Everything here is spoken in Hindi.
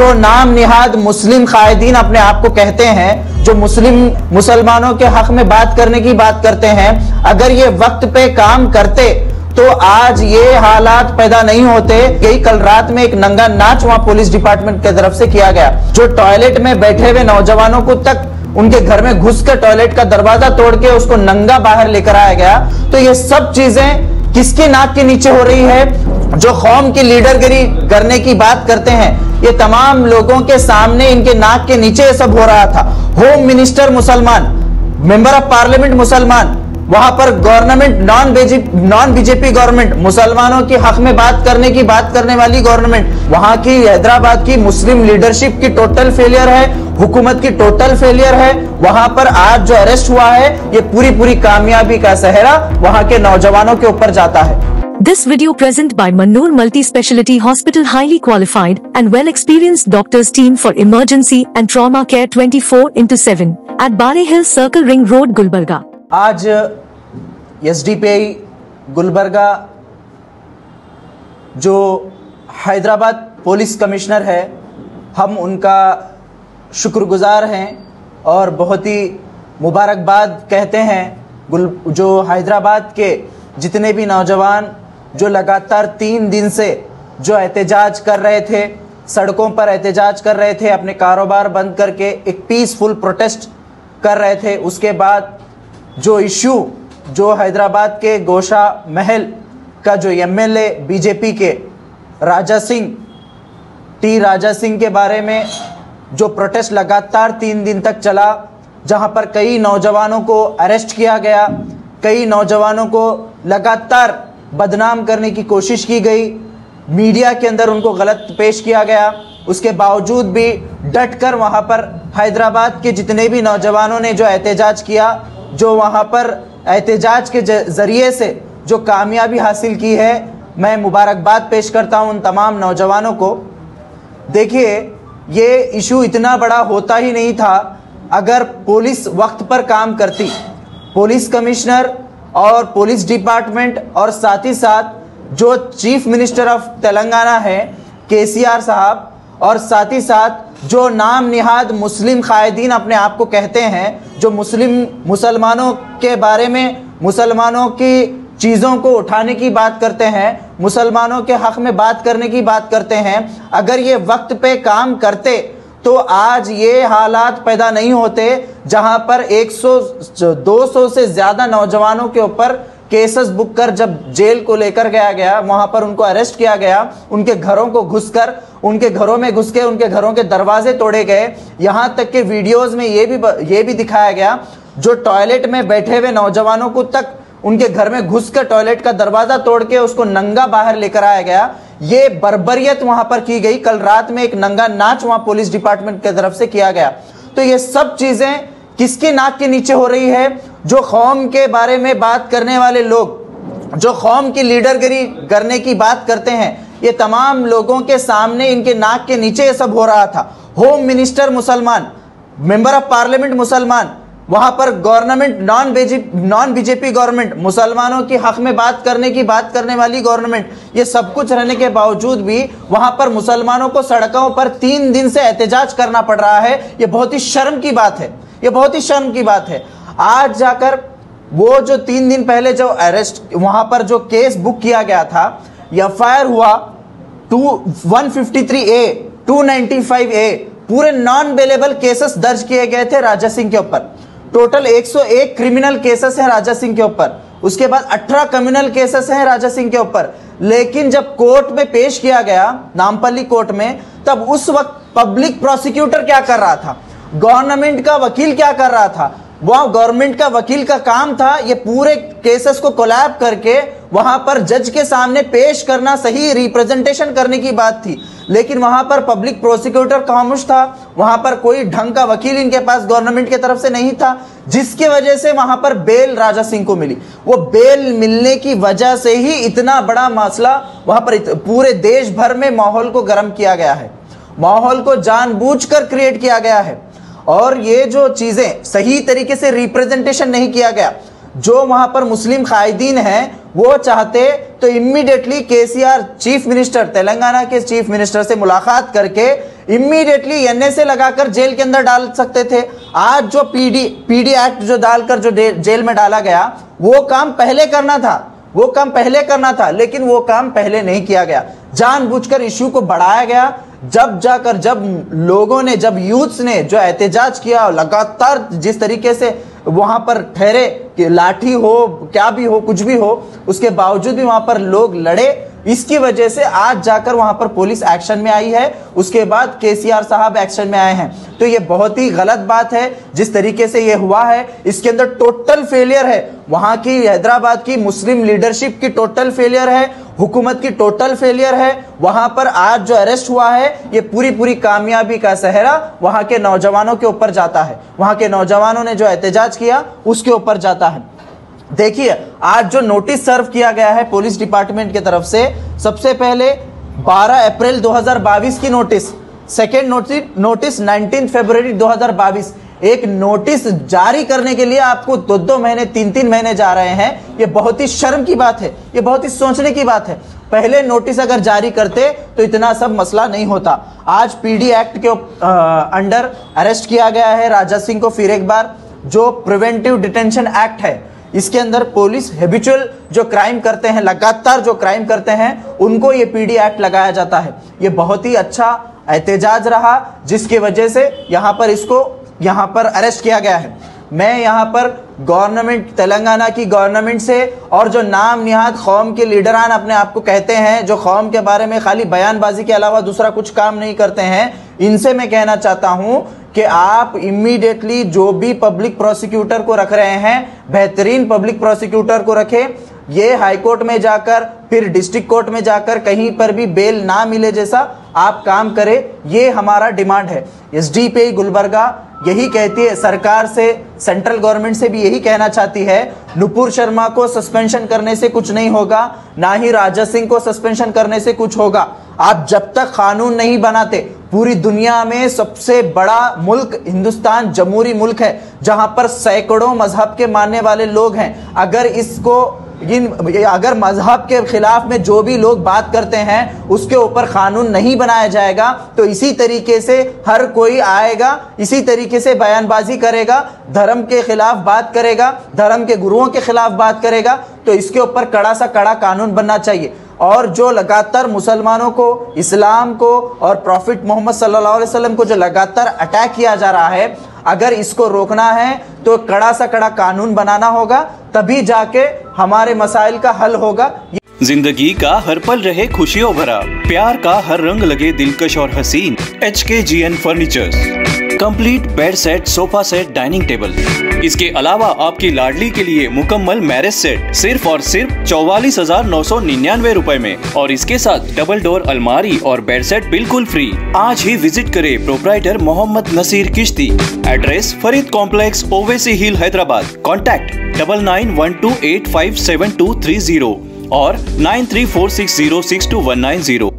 जो नाम निहाद मुस्लिम कायदीन अपने आप को कहते हैं, जो मुस्लिम, मुसलमानों के हक में बात करने की बात करते हैं, अगर ये वक्त पे काम करते तो आज ये हालात पैदा नहीं होते। यही कल रात में एक नंगा नाच वहाँ पुलिस डिपार्टमेंट की तरफ़ से किया गया, जो टॉयलेट में बैठे हुए नौजवानों को तक उनके घर में घुस कर टॉयलेट का दरवाज़ा तोड़ के उसको नंगा बाहर लेकर आया गया। तो ये सब चीज़ें किसकी नाक के नीचे हो रही है? जो कौम की लीडरगिरी करने की बात करते हैं, ये तमाम लोगों के सामने इनके नाक के नीचे ये सब हो रहा था। होम मिनिस्टर मुसलमान मेंबर ऑफ़ पार्लियामेंट मुसलमान, वहाँ पर government non non BJP government मुसलमानों के हक में बात करने की बात करने वाली गवर्नमेंट वहाँ की हैदराबाद की मुस्लिम लीडरशिप की टोटल फेलियर है, हुकूमत की टोटल फेलियर है, वहाँ पर आज जो अरेस्ट हुआ है, ये पूरी पूरी कामयाबी का सहरा वहाँ के नौजवानों के ऊपर जाता है। This video present by Mannoor Multi-Speciality Hospital highly qualified and well-experienced doctors team for emergency and trauma care 24 into 7 at Bari Hill Circle Ring Road, Gulbarga. आज S D P I Gulbarga जो हैदराबाद पुलिस कमिश्नर है हम उनका शुक्रगुजार हैं और बहुत ही मुबारकबाद कहते हैं गुल जो हैदराबाद के जितने भी नौजवान जो लगातार तीन दिन से जो एहतजाज कर रहे थे, सड़कों पर एहतजाज कर रहे थे, अपने कारोबार बंद करके एक पीसफुल प्रोटेस्ट कर रहे थे, उसके बाद जो इशू जो हैदराबाद के गोशा महल का जो एमएलए बीजेपी के राजा सिंह टी राजा सिंह के बारे में जो प्रोटेस्ट लगातार तीन दिन तक चला, जहाँ पर कई नौजवानों को अरेस्ट किया गया, कई नौजवानों को लगातार बदनाम करने की कोशिश की गई। मीडिया के अंदर उनको गलत पेश किया गया। उसके बावजूद भी डट कर वहाँ पर हैदराबाद के जितने भी नौजवानों ने जो एहतजाज किया, जो वहाँ पर एहतजाज के ज़रिए से जो कामयाबी हासिल की है, मैं मुबारकबाद पेश करता हूँ उन तमाम नौजवानों को। देखिए, ये इशू इतना बड़ा होता ही नहीं था। अगर पुलिस वक्त पर काम करती, पुलिस कमिश्नर और पुलिस डिपार्टमेंट और साथ ही साथ जो चीफ मिनिस्टर ऑफ़ तेलंगाना है, केसीआर साहब, और साथ ही साथ जो नाम निहाद मुस्लिम कायदीन अपने आप को कहते हैं, जो मुस्लिम मुसलमानों के बारे में मुसलमानों की चीज़ों को उठाने की बात करते हैं, मुसलमानों के हक में बात करने की बात करते हैं, अगर ये वक्त पे काम करते तो आज ये हालात पैदा नहीं होते जहाँ पर 100 200 से ज़्यादा नौजवानों के ऊपर केसेस बुक कर जब जेल को लेकर गया गया, वहाँ पर उनको अरेस्ट किया गया, उनके घरों को घुसकर, उनके घरों में घुस के, उनके घरों के दरवाजे तोड़े गए। यहाँ तक के वीडियोस में ये भी ये भी दिखाया गया, जो टॉयलेट में बैठे हुए नौजवानों को तक उनके घर में घुस कर टॉयलेट का दरवाज़ा तोड़ के उसको नंगा बाहर लेकर आया गया। ये बर्बरियत वहाँ पर की गई। कल रात में एक नंगा नाच वहाँ पुलिस डिपार्टमेंट की तरफ़ से किया गया। तो ये सब चीज़ें किसकी नाक के नीचे हो रही है? जो कौम के बारे में बात करने वाले लोग, जो कौम की लीडरगिरी करने की बात करते हैं, ये तमाम लोगों के सामने इनके नाक के नीचे ये सब हो रहा था। होम मिनिस्टर मुसलमान, मेंबर ऑफ़ पार्लियामेंट मुसलमान वहाँ पर government non non BJP government, मुसलमानों के हक में बात करने की बात करने वाली गवर्नमेंट, ये सब कुछ रहने के बावजूद भी वहाँ पर मुसलमानों को सड़कों पर तीन दिन से एहतजाज करना पड़ रहा है। ये बहुत ही शर्म की बात है। ये बहुत ही शर्म की बात है। आज जाकर वो जो तीन दिन पहले जो अरेस्ट वहाँ पर जो केस बुक किया गया था एफ़ हुआ। Two one fifty three A two five A पूरे नॉन बेलेबल केसेस दर्ज किए गए थे राजा सिंह के ऊपर। टोटल 101 क्रिमिनल केसेस हैं राजा सिंह के ऊपर। उसके बाद 18 कम्युनल केसेस हैं राजा सिंह के ऊपर। लेकिन जब कोर्ट में पेश किया गया, नामपल्ली कोर्ट में, तब उस वक्त पब्लिक प्रोसिक्यूटर क्या कर रहा था? गवर्नमेंट का वकील क्या कर रहा था? वह गवर्नमेंट का वकील का काम था ये पूरे केसेस को कोलैब करके वहाँ पर जज के सामने पेश करना सही रिप्रेजेंटेशन करने की बात थी। लेकिन वहाँ पर पब्लिक प्रोसिक्यूटर खामोश था। वहाँ पर कोई ढंग का वकील इनके पास गवर्नमेंट की तरफ़ से नहीं था, जिसके वजह से वहाँ पर बेल राजा सिंह को मिली। वो बेल मिलने की वजह से ही इतना बड़ा मसला वहाँ पर पूरे देश भर में माहौल को गर्म किया गया है। माहौल को जानबूझकर क्रिएट किया गया है। और ये जो चीज़ें सही तरीके से रिप्रेजेंटेशन नहीं किया गया, जो वहाँ पर मुस्लिम कायदीन हैं वो चाहते तो immediately KCR chief minister Telangana के चीफ मिनिस्टर से मुलाकात करके इमीडिएटली एनएसए लगाकर जेल के अंदर डाल सकते थे। आज जो पीडी पीडी एक्ट जो डालकर जो जेल में डाला गया, वो काम पहले करना था। वो काम पहले करना था, लेकिन वो काम पहले नहीं किया गया। जानबूझकर इश्यू को बढ़ाया गया। जब जाकर, जब लोगों ने, जब यूथ्स ने जो एहतजाज किया लगातार जिस तरीके से वहाँ पर ठहरे कि लाठी हो, क्या भी हो, कुछ भी हो, उसके बावजूद भी वहाँ पर लोग लड़े इसकी वजह से आज जाकर वहाँ पर पुलिस एक्शन में आई है, उसके बाद केसीआर साहब एक्शन में आए हैं। तो ये बहुत ही गलत बात है, जिस तरीके से ये हुआ है, इसके अंदर टोटल फेलियर है। वहाँ की हैदराबाद की मुस्लिम लीडरशिप की टोटल फेलियर है, हुकूमत की टोटल फेलियर है। वहाँ पर आज जो अरेस्ट हुआ है, ये पूरी पूरी कामयाबी का सहरा वहाँ के नौजवानों के ऊपर जाता है। वहाँ के नौजवानों ने जो एहतजाज किया, उसके ऊपर जाता है। देखिए आज जो नोटिस सर्व किया गया है पुलिस डिपार्टमेंट की तरफ़ से सबसे पहले 12 अप्रैल 2022 की नोटिस सेकेंड नोटिस नोटिस 19 फरवरी 2022 एक नोटिस जारी करने के लिए आपको दो दो महीने तीन तीन महीने जा रहे हैं। ये बहुत ही शर्म की बात है ये बहुत ही सोचने की बात है। पहले नोटिस अगर जारी करते तो इतना सब मसला नहीं होता। आज पीडी एक्ट के आ, अंडर अरेस्ट किया गया है। राजा सिंह को फिर एक बार जो प्रिवेंटिव डिटेंशन एक्ट है इसके अंदर पुलिस हेबिचुअल जो क्राइम करते हैं, लगातार जो क्राइम करते हैं, उनको ये पीडी एक्ट लगाया जाता है। ये बहुत ही अच्छा एहतजाज रहा, जिसकी वजह से यहाँ पर इसको, यहाँ पर अरेस्ट किया गया है। मैं यहाँ पर गवर्नमेंट तेलंगाना की गवर्नमेंट से और जो नाम निहाद कौम के लीडरान अपने आप को कहते हैं, जो कौम के बारे में खाली बयानबाजी के अलावा दूसरा कुछ काम नहीं करते हैं, इनसे मैं कहना चाहता हूँ कि आप इमीडिएटली जो भी पब्लिक प्रोसिक्यूटर को रख रहे हैं, बेहतरीन पब्लिक प्रोसिक्यूटर को रखें। ये हाई कोर्ट में जाकर, फिर डिस्ट्रिक्ट कोर्ट में जाकर कहीं पर भी बेल ना मिले जैसा आप काम करें, ये हमारा डिमांड है। एस डी पी गुलबर्गा यही कहती है, सरकार से सेंट्रल गवर्नमेंट से भी यही कहना चाहती है, नुपुर शर्मा को सस्पेंशन करने से कुछ नहीं होगा, ना ही राजा सिंह को सस्पेंशन करने से कुछ होगा। आप जब तक कानून नहीं बनाते पूरी दुनिया में सबसे बड़ा मुल्क हिंदुस्तान, जमहूरी मुल्क है, जहाँ पर सैकड़ों मज़हब के मानने वाले लोग हैं। अगर इसको, इन, अगर मज़हब के खिलाफ में जो भी लोग बात करते हैं, उसके ऊपर कानून नहीं बनाया जाएगा तो इसी तरीके से हर कोई आएगा, इसी तरीके से बयानबाजी करेगा, धर्म के खिलाफ बात करेगा, धर्म के गुरुओं के खिलाफ बात करेगा तो इसके ऊपर कड़ा सा कड़ा कानून बनना चाहिए। और जो लगातार मुसलमानों को, इस्लाम को और प्रॉफिट मोहम्मद सल्लल्लाहु अलैहि वसल्लम को जो लगातार अटैक किया जा रहा है, अगर इसको रोकना है तो कड़ा सा कड़ा कानून बनाना होगा, तभी जाके हमारे मसाइल का हल होगा। ज़िंदगी का हर पल रहे खुशियों भरा, प्यार का हर रंग लगे दिलकश और Haseen H K G N furniture complete bed set sofa set dining table इसके अलावा आपकी लाडली के लिए मुकम्मल मैरिज सेट सिर्फ़ और सिर्फ़ चौवालीस हज़ार नौ सौ निन्यानवे रूपए में। और इसके साथ डबल डोर अलमारी और बेड सेट बिल्कुल फ्री आज ही विज़िट करे proprietor Mohammed Naseer Kishti. Address Farid complex Owaisi hill, Hyderabad. Contact double nine one two eight five seven two three zero और nine three four six zero six two one nine zero